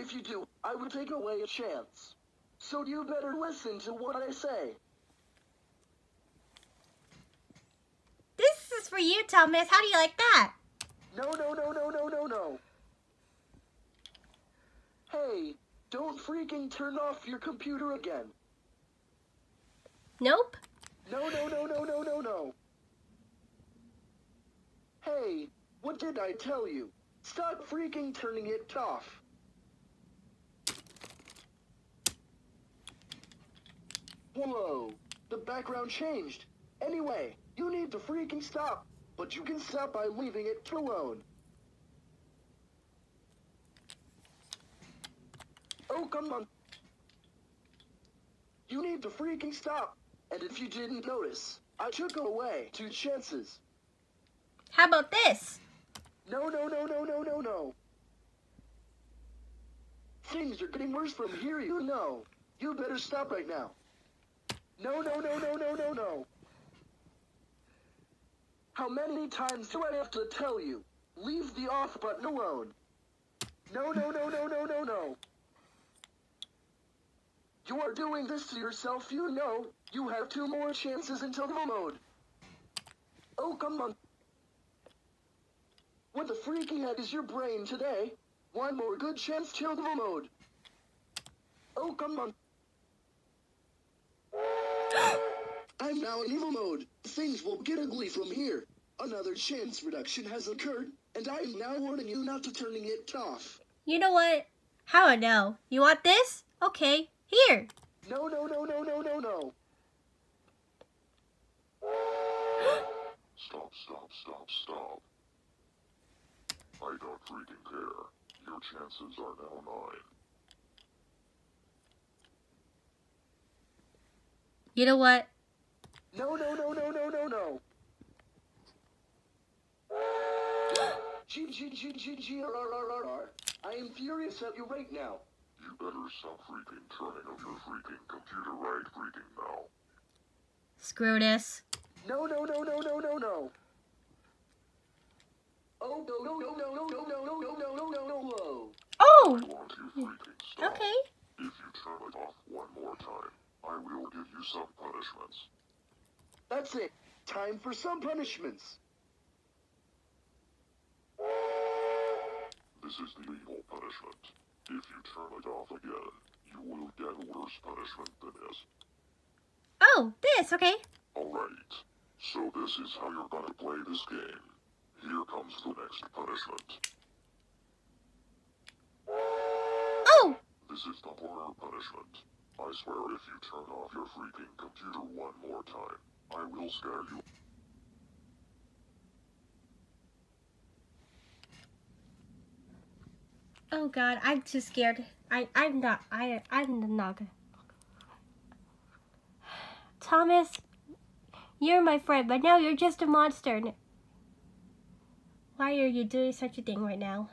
If you do, I will take away a chance. So you better listen to what I say. This is for you, Thomas. How do you like that? No, no, no, no, no, no, no. Hey, don't freaking turn off your computer again. Nope. No, no, no, no, no, no, no. Hey, what did I tell you? Stop freaking turning it off. Whoa, the background changed. Anyway, you need to freaking stop, but you can stop by leaving it alone. Oh, come on. You need to freaking stop. And if you didn't notice, I took away two chances. How about this? No, no, no, no, no, no, no. Things are getting worse from here, you know. You better stop right now. No, no, no, no, no, no, no. How many times do I have to tell you? Leave the off button alone. No, no, no, no, no, no, no. You are doing this to yourself, you know. You have two more chances until the mode. Oh, come on. What the freaky heck is your brain today? One more good chance till the mode. Oh, come on. I'm now in evil mode. Things will get ugly from here. Another chance reduction has occurred, and I am now warning you not to turning it off. You know what? How I know? You want this? Okay, here. No, no, no, no, no, no, no. Stop, stop, stop, stop. I don't freaking care. Your chances are now nine. You know what? No, no, no, no, no, no, no. G, G, G, G, G, R, R, R, R, R. I am furious at you right now. You better stop freaking turning off your freaking computer right freaking now. Screw this. No, no, no, no, no, no, no. Oh, no, no, no, no, no, no, no, no, no, no, no, no, no, whoa. Oh! I want you freaking stop. Okay. If you turn it off one more time, I will give you some punishments. That's it. Time for some punishments. This is the evil punishment. If you turn it off again, you will get worse punishment than this. Oh, this, okay. Alright, so this is how you're gonna play this game. Here comes the next punishment. Oh! This is the horror punishment. I swear if you turn off your freaking computer one more time, I will scare you. Oh god, I'm too scared. I, I'm not, I, I'm not gonna. Thomas, you're my friend, but now you're just a monster. Why are you doing such a thing right now?